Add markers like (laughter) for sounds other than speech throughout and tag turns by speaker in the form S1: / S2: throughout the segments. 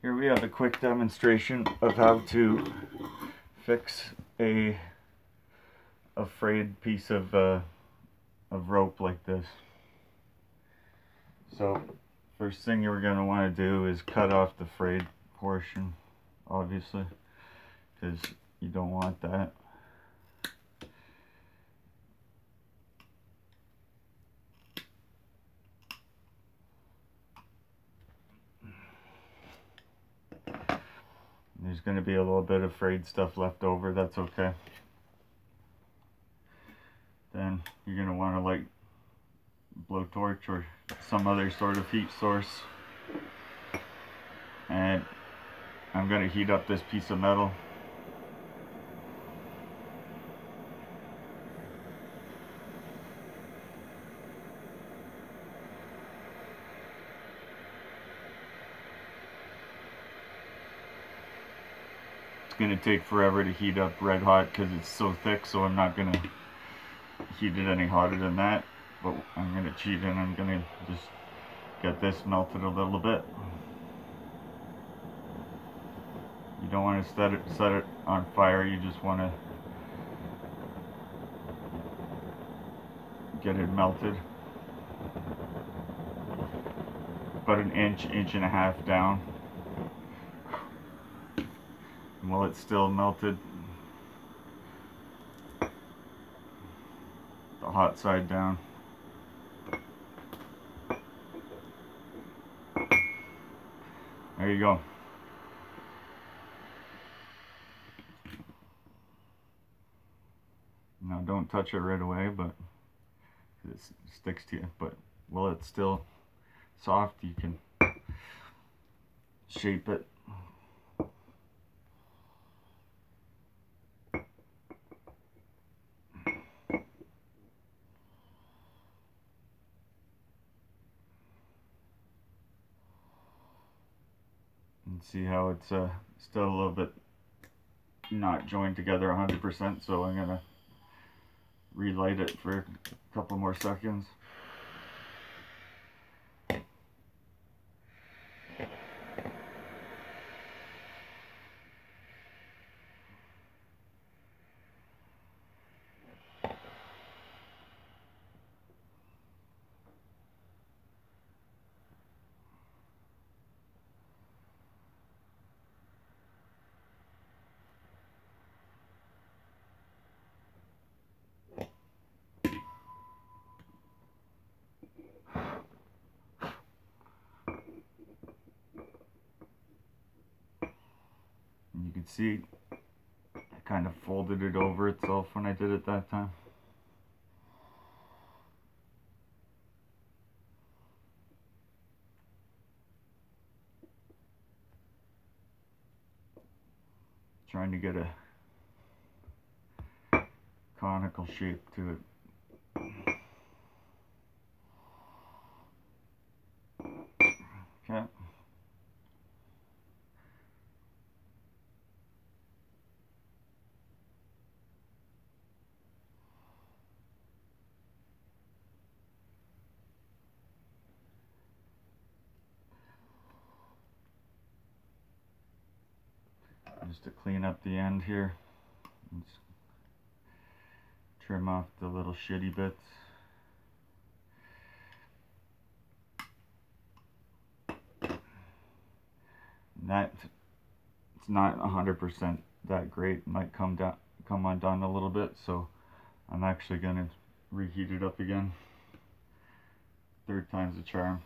S1: Here we have a quick demonstration of how to fix a a frayed piece of uh, of rope like this. So first thing you're going to want to do is cut off the frayed portion obviously because you don't want that. There's going to be a little bit of frayed stuff left over, that's okay. Then you're going to want to light blowtorch or some other sort of heat source. And I'm going to heat up this piece of metal. Going to take forever to heat up red hot because it's so thick so I'm not going to heat it any hotter than that but I'm going to cheat and I'm going to just get this melted a little bit. You don't want to set it, set it on fire, you just want to get it melted. About an inch, inch and a half down. While it's still melted, the hot side down. There you go. Now don't touch it right away, but it sticks to you. But while it's still soft, you can shape it. And see how it's uh, still a little bit not joined together 100% so I'm gonna relight it for a couple more seconds. See I kind of folded it over itself when I did it that time. Trying to get a conical shape to it. Okay. Just to clean up the end here. Trim off the little shitty bits. That it's not 100% that great. Might come down come undone a little bit so I'm actually to reheat it up again. Third time's the charm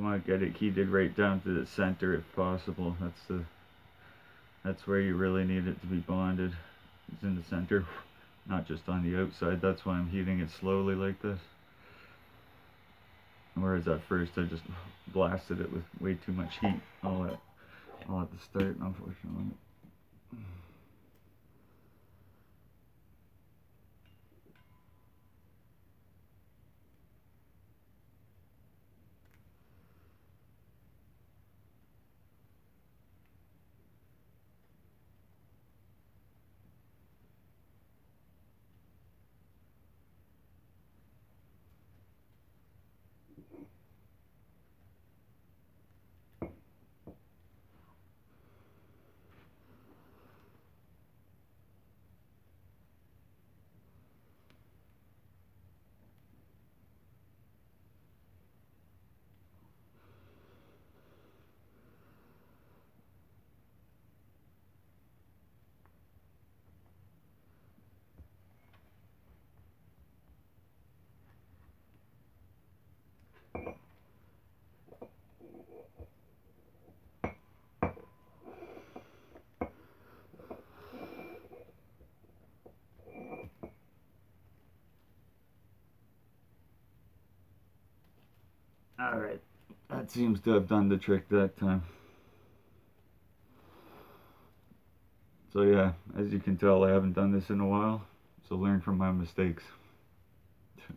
S1: You want to get it heated right down to the center if possible. That's the that's where you really need it to be bonded. It's in the center, (laughs) not just on the outside. That's why I'm heating it slowly like this. Whereas at first I just blasted it with way too much heat all at, all at the start, unfortunately. Alright, that seems to have done the trick that time. So yeah, as you can tell, I haven't done this in a while, so learn from my mistakes. (laughs)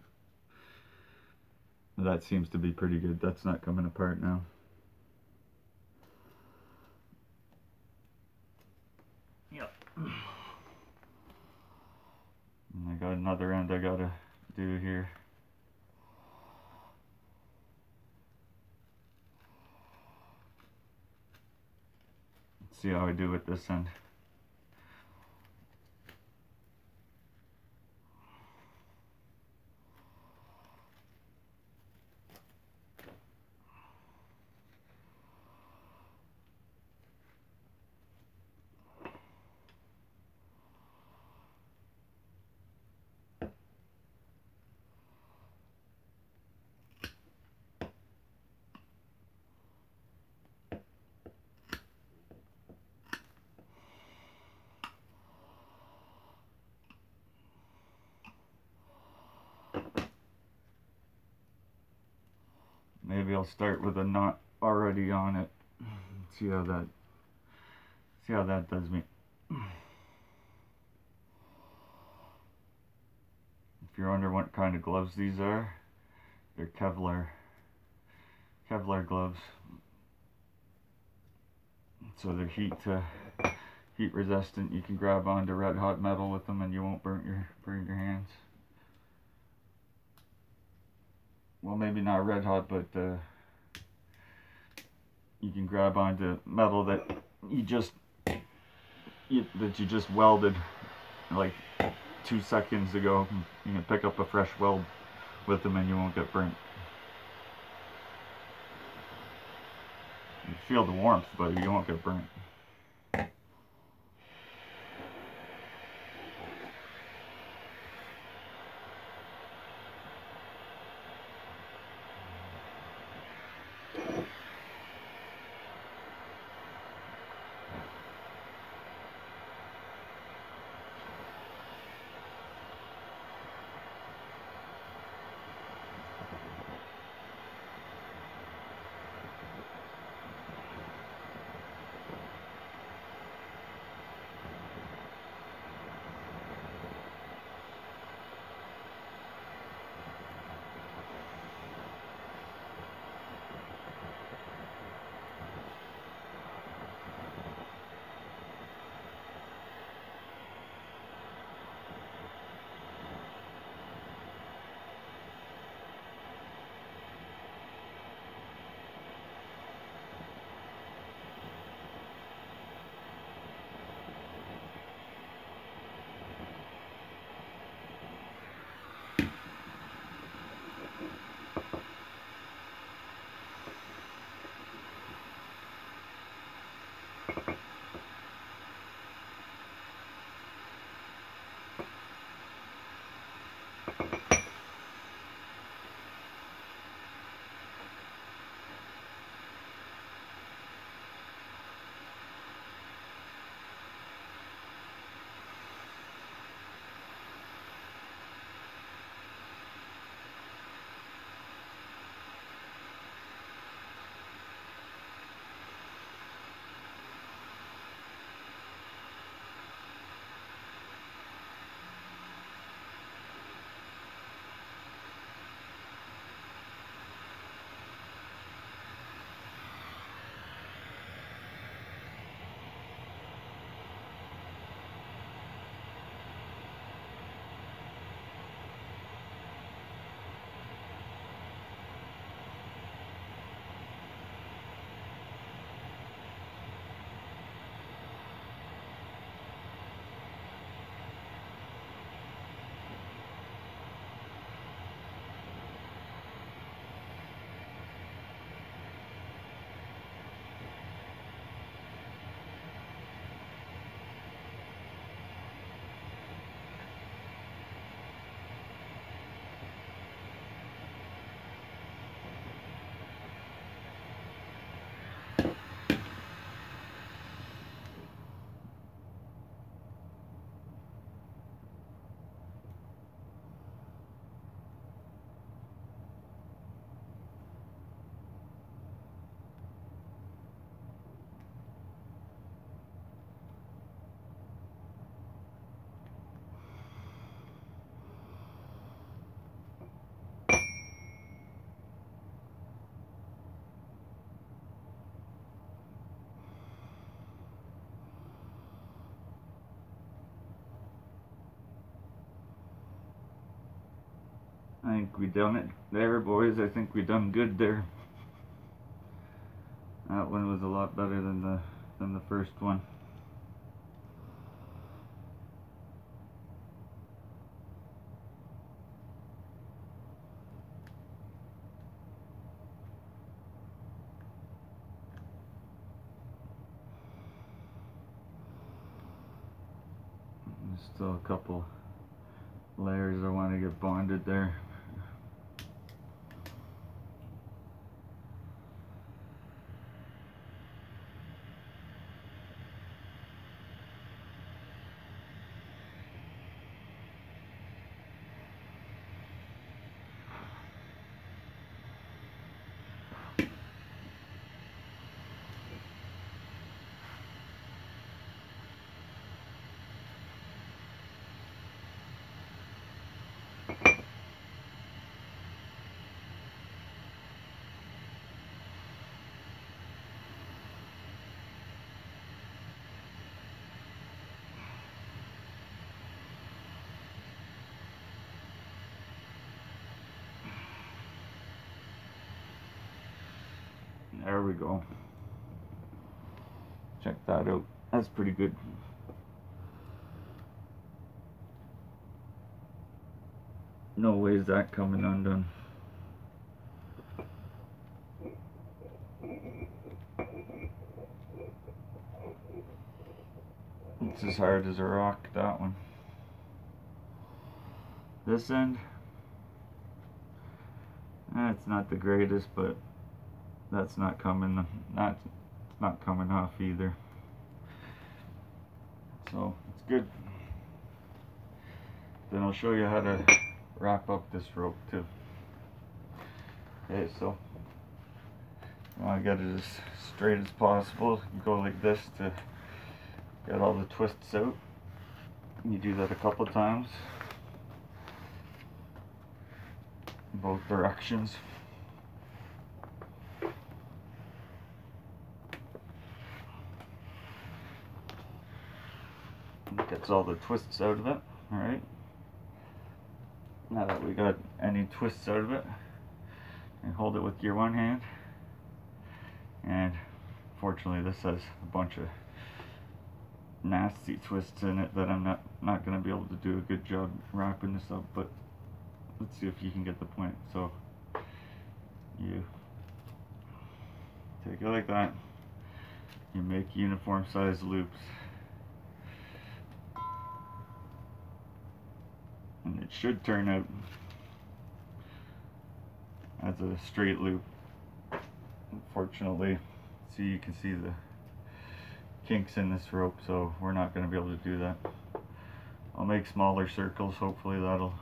S1: that seems to be pretty good. That's not coming apart now. Yep. And I got another end I gotta do here. See how I do with this end. I'll start with a knot already on it. See how that see how that does me. If you're wondering what kind of gloves these are, they're Kevlar Kevlar gloves. So they're heat uh, heat resistant. You can grab onto red hot metal with them and you won't burn your burn your hands. Well maybe not red hot but uh, you can grab onto metal that you just you, that you just welded like two seconds ago. You can pick up a fresh weld with them and you won't get burnt. You feel the warmth but you won't get burnt think we done it there, boys. I think we done good there. That one was a lot better than the than the first one. There's still a couple layers I want to get bonded there. There we go. Check that out. That's pretty good. No way is that coming undone. It's as hard as a rock, that one. This end, eh, it's not the greatest, but that's not coming not not coming off either. So it's good. Then I'll show you how to wrap up this rope too. Okay so I got it as straight as possible you go like this to get all the twists out. You do that a couple times. Both directions gets all the twists out of it. Alright. Now that we got any twists out of it, and hold it with your one hand. And fortunately this has a bunch of nasty twists in it that I'm not, not going to be able to do a good job wrapping this up, but let's see if you can get the point. So you take it like that, you make uniform size loops. and it should turn out as a straight loop unfortunately see you can see the kinks in this rope so we're not going to be able to do that. I'll make smaller circles. Hopefully that'll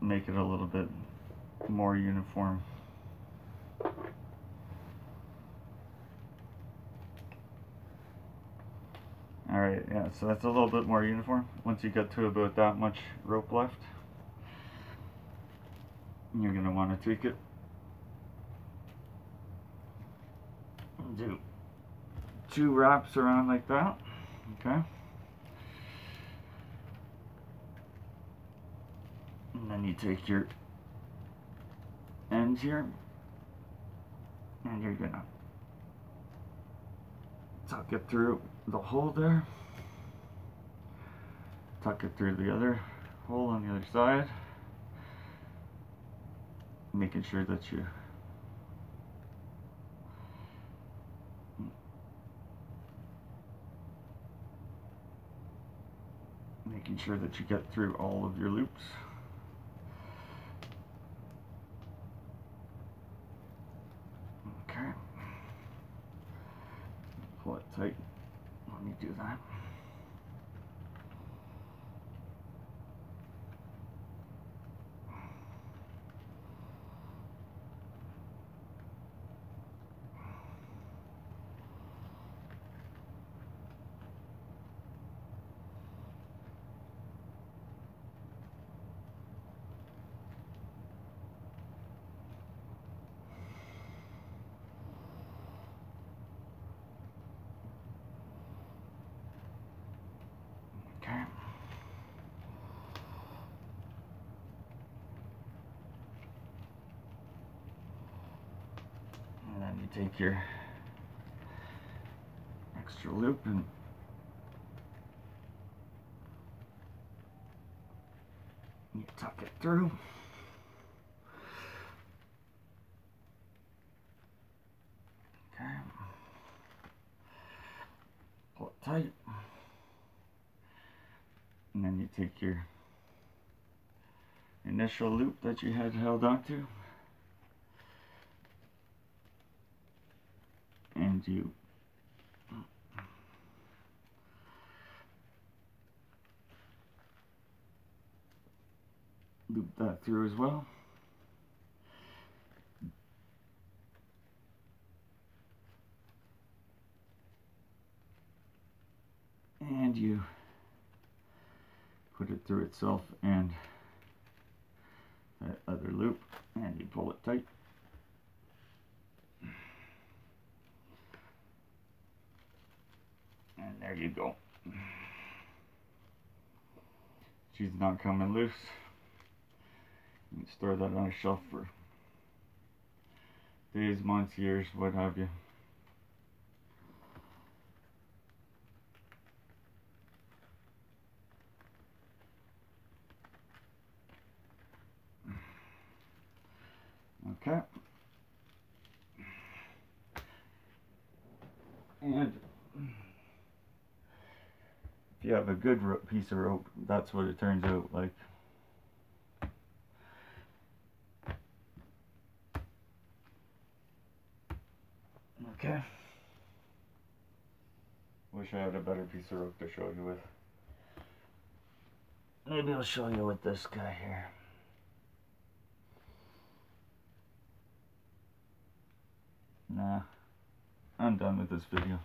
S1: make it a little bit more uniform Alright, yeah, so that's a little bit more uniform. Once you get to about that much rope left, you're going to want to tweak it. Do two wraps around like that, okay? And then you take your ends here, and you're going to tuck it through the hole there. Tuck it through the other hole on the other side. Making sure that you making sure that you get through all of your loops take your extra loop and you tuck it through. Okay. Pull it tight. And then you take your initial loop that you had held onto and you loop that through as well. And you put it through itself and that other loop and you pull it tight. And there you go. She's not coming loose. Can store that on a shelf for days, months, years, what have you. Okay. And you have a good piece of rope, that's what it turns out like. Okay. Wish I had a better piece of rope to show you with. Maybe I'll show you with this guy here. Nah, I'm done with this video.